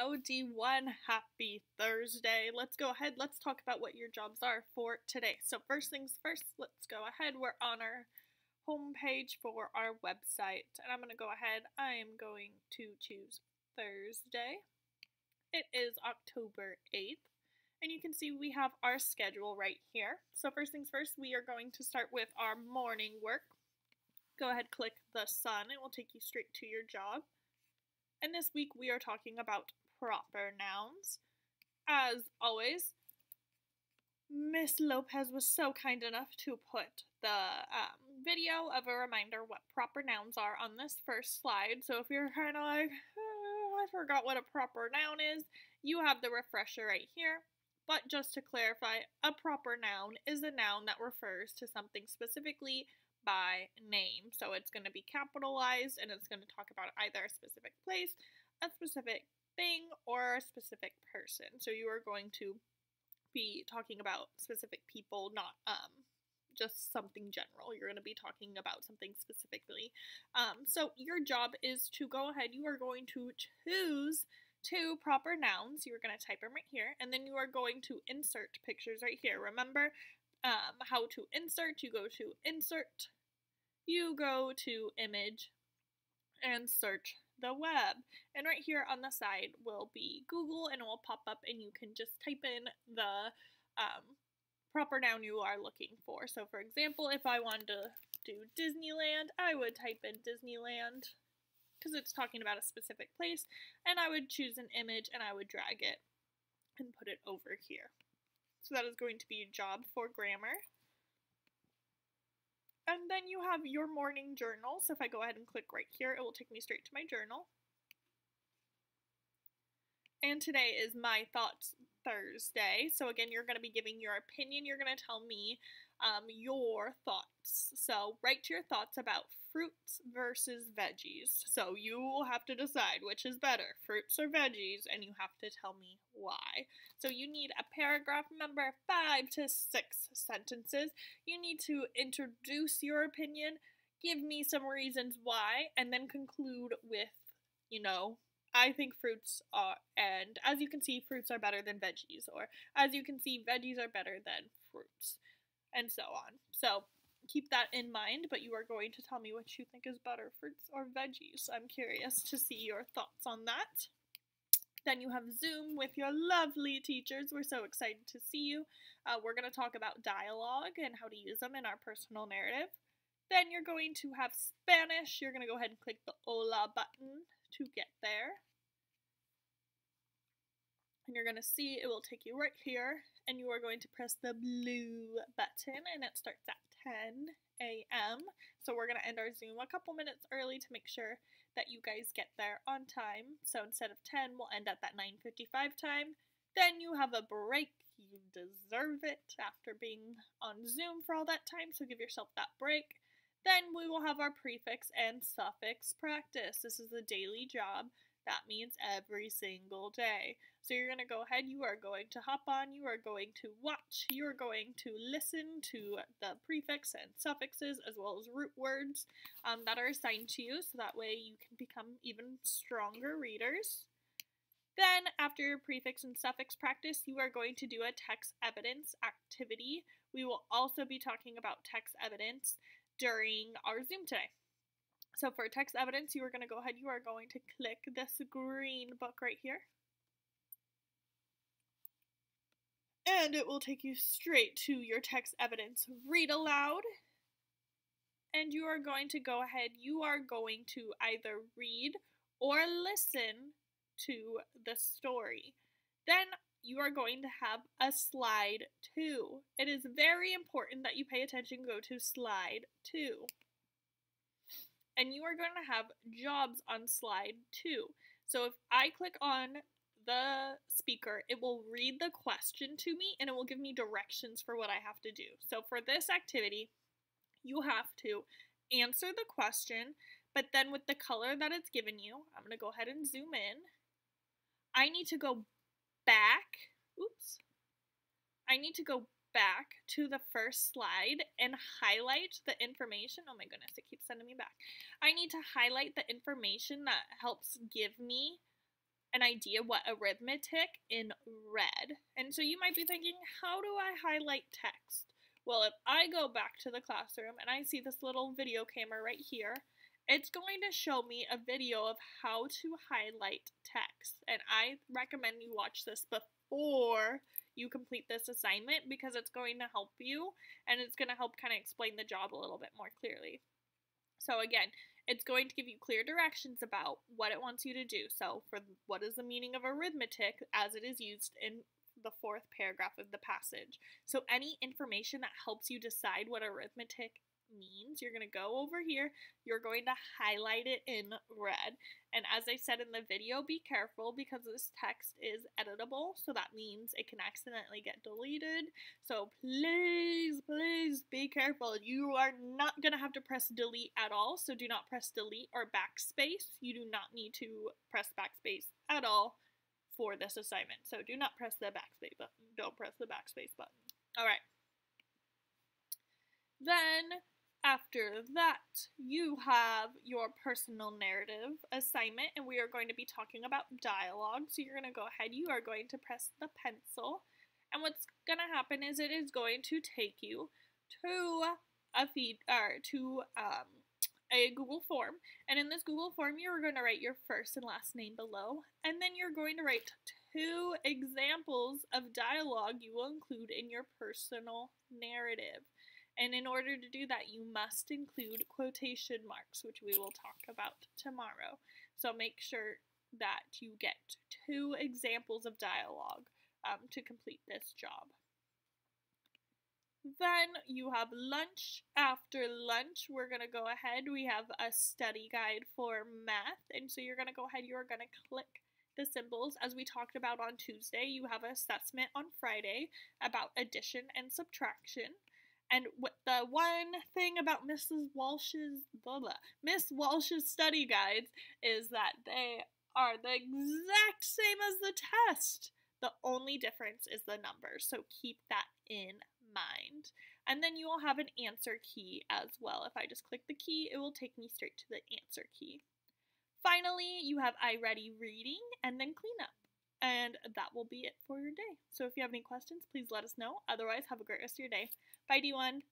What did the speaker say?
Hello D1, happy Thursday. Let's go ahead, let's talk about what your jobs are for today. So first things first, let's go ahead. We're on our homepage for our website and I'm going to go ahead. I am going to choose Thursday. It is October 8th and you can see we have our schedule right here. So first things first, we are going to start with our morning work. Go ahead, click the sun. It will take you straight to your job. And this week we are talking about proper nouns. As always, Miss Lopez was so kind enough to put the um, video of a reminder what proper nouns are on this first slide. So if you're kind of like, oh, I forgot what a proper noun is, you have the refresher right here. But just to clarify, a proper noun is a noun that refers to something specifically by name. So it's going to be capitalized and it's going to talk about either a specific place, a specific thing, or a specific person. So you are going to be talking about specific people, not um, just something general. You're going to be talking about something specifically. Um, so your job is to go ahead, you are going to choose two proper nouns. You're going to type them right here, and then you are going to insert pictures right here. Remember, um, how to insert, you go to insert, you go to image, and search the web. And right here on the side will be Google and it will pop up and you can just type in the um, proper noun you are looking for. So for example, if I wanted to do Disneyland, I would type in Disneyland because it's talking about a specific place and I would choose an image and I would drag it and put it over here. So that is going to be job for grammar. And then you have your morning journal. So if I go ahead and click right here, it will take me straight to my journal. And today is my thoughts Thursday. So again, you're going to be giving your opinion. You're going to tell me um, your thoughts. So write your thoughts about fruits versus veggies. So you will have to decide which is better, fruits or veggies, and you have to tell me why. So you need a paragraph, number five to six sentences. You need to introduce your opinion, give me some reasons why, and then conclude with, you know, I think fruits are, and as you can see, fruits are better than veggies, or as you can see, veggies are better than fruits, and so on. So keep that in mind, but you are going to tell me what you think is better, fruits or veggies. I'm curious to see your thoughts on that. Then you have Zoom with your lovely teachers. We're so excited to see you. Uh, we're going to talk about dialogue and how to use them in our personal narrative. Then you're going to have Spanish. You're going to go ahead and click the Hola button to get there. And you're going to see it will take you right here. And you are going to press the blue button and it starts at 10 a.m. So we're going to end our Zoom a couple minutes early to make sure that you guys get there on time. So instead of 10, we'll end at that 9.55 time. Then you have a break. You deserve it after being on Zoom for all that time, so give yourself that break. Then we will have our prefix and suffix practice. This is a daily job. That means every single day. So you're going to go ahead, you are going to hop on, you are going to watch, you are going to listen to the prefix and suffixes as well as root words um, that are assigned to you so that way you can become even stronger readers. Then, after your prefix and suffix practice, you are going to do a text evidence activity. We will also be talking about text evidence during our Zoom today. So for text evidence, you are going to go ahead, you are going to click this green book right here. And it will take you straight to your text evidence read aloud. And you are going to go ahead, you are going to either read or listen to the story. Then you are going to have a slide two. It is very important that you pay attention, go to slide two and you are going to have jobs on slide two. So if I click on the speaker, it will read the question to me and it will give me directions for what I have to do. So for this activity, you have to answer the question, but then with the color that it's given you, I'm going to go ahead and zoom in. I need to go back. Oops. I need to go back to the first slide and highlight the information. Oh my goodness, it keeps sending me back. I need to highlight the information that helps give me an idea what arithmetic in red. And so you might be thinking, how do I highlight text? Well, if I go back to the classroom and I see this little video camera right here, it's going to show me a video of how to highlight text. And I recommend you watch this before you complete this assignment because it's going to help you and it's going to help kind of explain the job a little bit more clearly. So again, it's going to give you clear directions about what it wants you to do. So for what is the meaning of arithmetic as it is used in the fourth paragraph of the passage. So any information that helps you decide what arithmetic means. You're going to go over here, you're going to highlight it in red. And as I said in the video, be careful because this text is editable, so that means it can accidentally get deleted. So please, please be careful. You are not going to have to press delete at all, so do not press delete or backspace. You do not need to press backspace at all for this assignment. So do not press the backspace button. Don't press the backspace button. All right. Then after that, you have your personal narrative assignment, and we are going to be talking about dialogue. So you're going to go ahead, you are going to press the pencil, and what's going to happen is it is going to take you to a feed or to um, a Google form, and in this Google form, you're going to write your first and last name below, and then you're going to write two examples of dialogue you will include in your personal narrative. And in order to do that, you must include quotation marks, which we will talk about tomorrow. So make sure that you get two examples of dialogue um, to complete this job. Then you have lunch. After lunch, we're going to go ahead. We have a study guide for math. And so you're going to go ahead, you're going to click the symbols. As we talked about on Tuesday, you have assessment on Friday about addition and subtraction. And the one thing about Mrs. Walsh's blah, blah, Miss Walsh's study guides is that they are the exact same as the test. The only difference is the numbers, so keep that in mind. And then you will have an answer key as well. If I just click the key, it will take me straight to the answer key. Finally, you have i-Ready Reading and then cleanup. And that will be it for your day. So if you have any questions, please let us know. Otherwise, have a great rest of your day. Bye, D1.